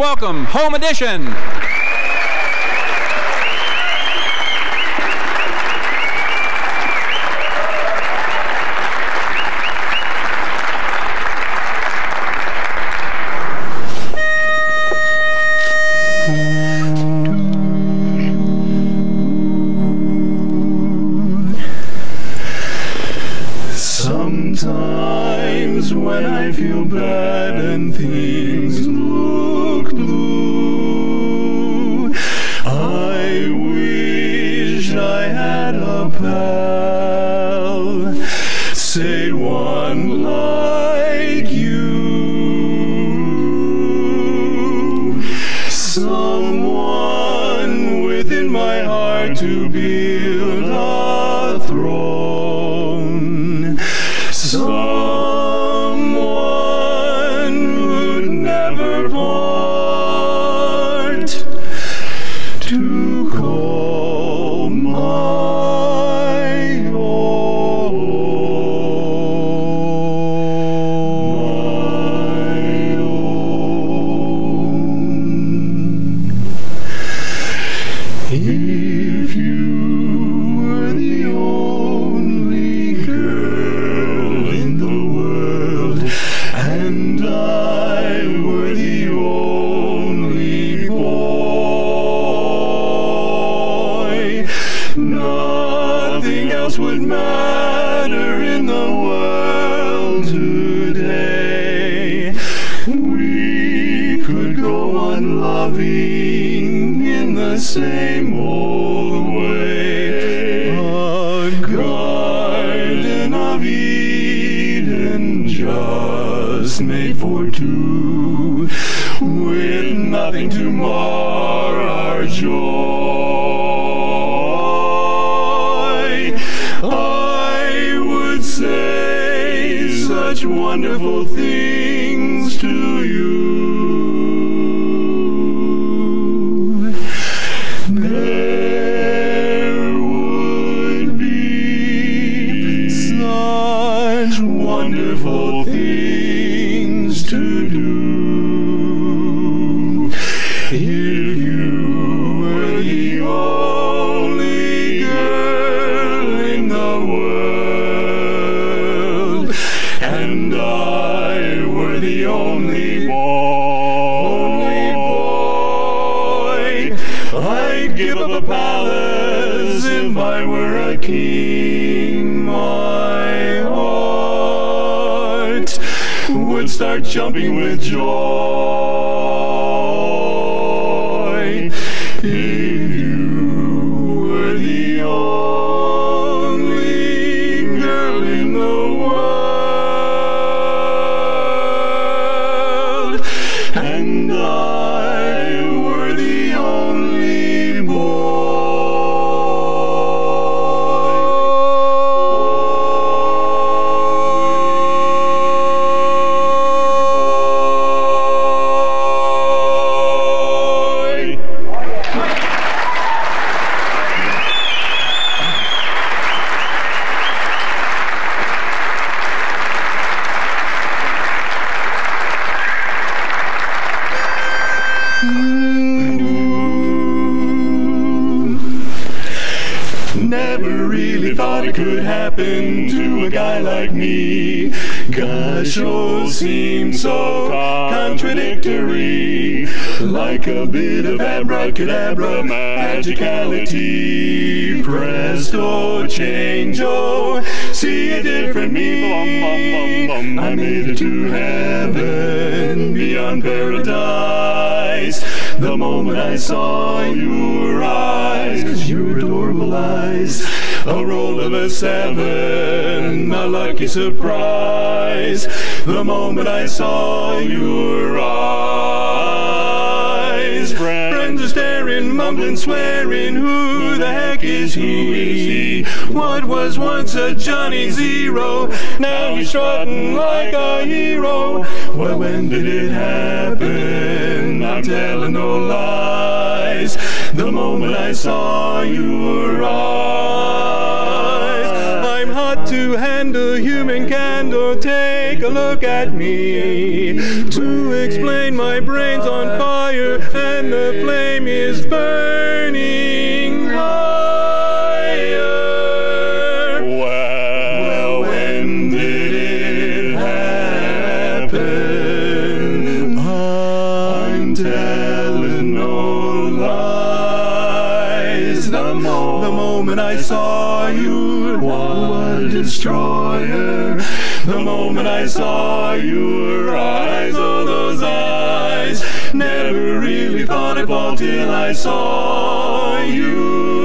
welcome Home Edition. Sometimes when I feel bad and things had say one like you, someone within my heart to build If you were the only girl in the world, and I were the only boy, nothing else would matter in the world today. We could go on loving in the same joy. I would say such wonderful things to you. There would be such wonderful things I'd give up a palace if I were a king. My heart would start jumping with joy Mm. Never really thought it could happen to a guy like me. Gosh, oh, seems so contradictory. Like a bit of abracadabra magicality. Presto, change, oh, see a different me. I made it to heaven beyond paradise. The moment I saw your eyes, your adorable eyes, a roll of a seven, a lucky surprise. The moment I saw your eyes, friends are staring, mumbling, swearing, who the heck is he? What was once a Johnny Zero, now he's strutting like a hero. Well, when did it happen? I'm telling no lies. The moment I saw your look at me. To explain, my brain's on fire and the flame is burning higher. Well, when did it happen? I'm telling no lies. The, mo- the moment I saw you, what a destroyer. The moment I saw your eyes, oh those eyes, never really thought I'd fall till I saw you.